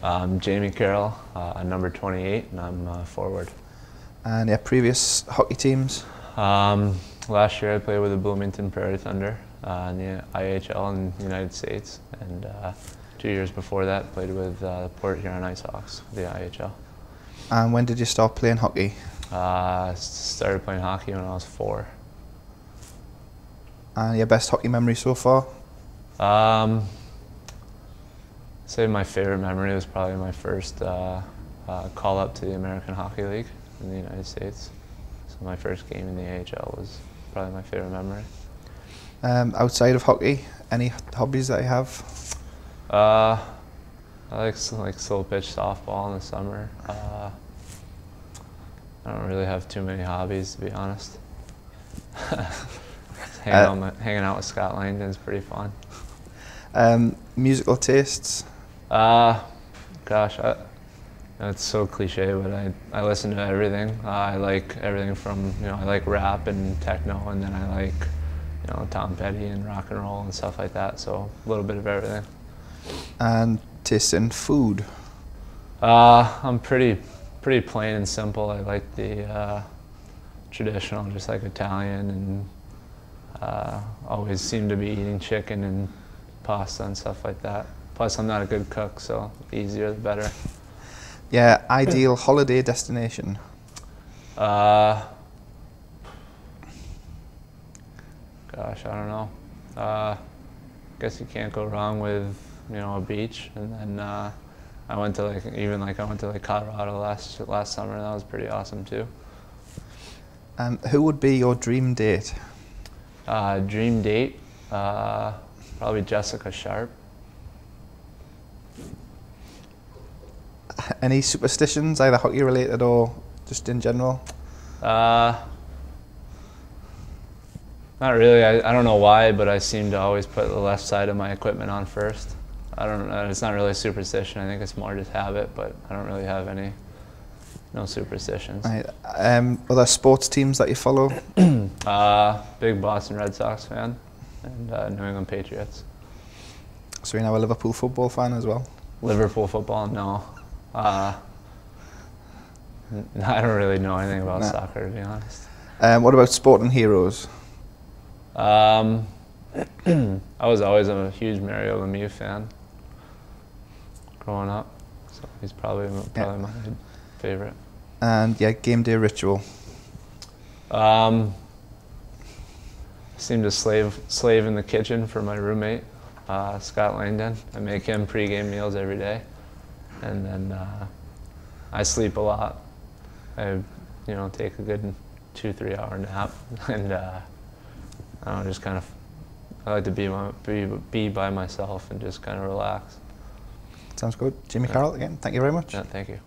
I'm Jamie Carroll, uh, number 28, and I'm uh, forward. And your previous hockey teams? Um, last year I played with the Bloomington Prairie Thunder uh, in the IHL in the United States, and uh, two years before that played with uh, the Port Huron Ice Hawks, the IHL. And when did you start playing hockey? Uh, started playing hockey when I was four. And your best hockey memory so far? Um, say my favorite memory was probably my first uh, uh, call up to the American Hockey League in the United States. So my first game in the AHL was probably my favorite memory. Um, outside of hockey, any hobbies that you have? Uh, I like like slow pitch softball in the summer. Uh, I don't really have too many hobbies to be honest. hanging, Uh, out, hanging out with Scott Langdon is pretty fun. Um, musical tastes? Uh, gosh, I, it's so cliche, but I, I listen to everything. Uh, I like everything from, you know, I like rap and techno, and then I like, you know, Tom Petty and rock and roll and stuff like that. So a little bit of everything. And taste in food? Uh, I'm pretty, pretty plain and simple. I like the uh, traditional, just like Italian, and uh, always seem to be eating chicken and pasta and stuff like that. Plus, I'm not a good cook, so the easier the better. Yeah, ideal holiday destination? Uh, gosh, I don't know. Uh, guess you can't go wrong with you know a beach, and then uh, I went to like even like I went to like Colorado last last summer, and that was pretty awesome too. And who would be your dream date? Uh, dream date, uh, probably Jessica Sharp. Any superstitions, either hockey related or just in general? Uh, not really. I, I don't know why, but I seem to always put the left side of my equipment on first. I don't. It's not really a superstition. I think it's more just habit, but I don't really have any, no superstitions. Right. Um, other sports teams that you follow? Uh, big Boston Red Sox fan and uh, New England Patriots. So you're now a Liverpool football fan as well? Liverpool football, no. Uh, I don't really know anything about No. soccer, to be honest. Um, what about sporting heroes? Um, I was always a huge Mario Lemieux fan growing up, so he's probably probably my favorite. And yeah, game day ritual. Um, I seem to slave slave in the kitchen for my roommate, uh, Scott Langdon. I make him pregame meals every day, and then uh, I sleep a lot. I, you know, take a good two three hour nap, and uh, I don't know, just kind of. I like to be my, be be by myself and just kind of relax. Sounds good. Jimmy Yeah. Carroll again, thank you very much. Yeah, thank you.